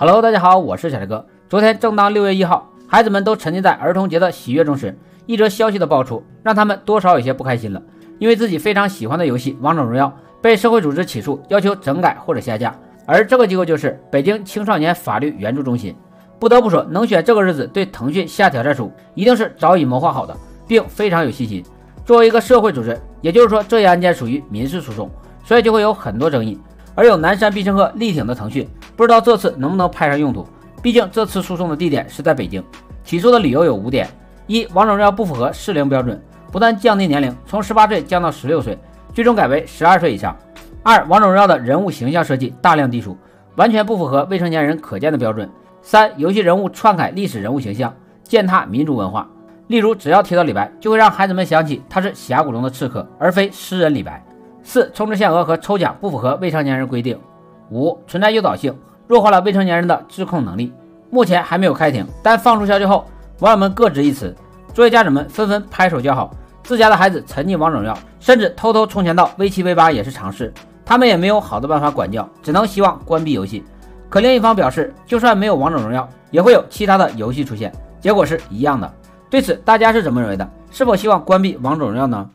Hello，大家好，我是小雷哥。昨天正当六月一号，孩子们都沉浸在儿童节的喜悦中时，一则消息的爆出，让他们多少有些不开心了。因为自己非常喜欢的游戏《王者荣耀》被社会组织起诉，要求整改或者下架。而这个机构就是北京青少年法律援助中心。不得不说，能选这个日子对腾讯下挑战书，一定是早已谋划好的，并非常有信心。作为一个社会组织，也就是说，这一案件属于民事诉讼，所以就会有很多争议。而有南山必胜客力挺的腾讯，不知道这次能不能派上用途。毕竟这次诉讼的地点是在北京，起诉的理由有五点：一、王者荣耀不符合适龄标准，不但降低年龄，从十八岁降到十六岁，最终改为十二岁以上；二、王者荣耀的人物形象设计大量低俗，完全不符合未成年人可见的标准；三、游戏人物篡改历史人物形象，践踏民族文化，例如只要提到李白，就会让孩子们想起他是峡谷中的刺客，而非诗人李白。四、充值限额和抽奖不符合未成年人规定。五、存在诱导性，弱化了未成年人的自控能力。目前还没有开庭，但放出消息后，网友们各执一词，作业家长们纷纷拍手叫好。自家的孩子沉浸王者荣耀，甚至偷偷充钱到 V 七 V 八也是常事，他们也没有好的办法管教，只能希望关闭游戏。可另一方表示，就算没有王者荣耀，也会有其他的游戏出现，结果是一样的。对此，大家是怎么认为的？是否希望关闭王者荣耀呢？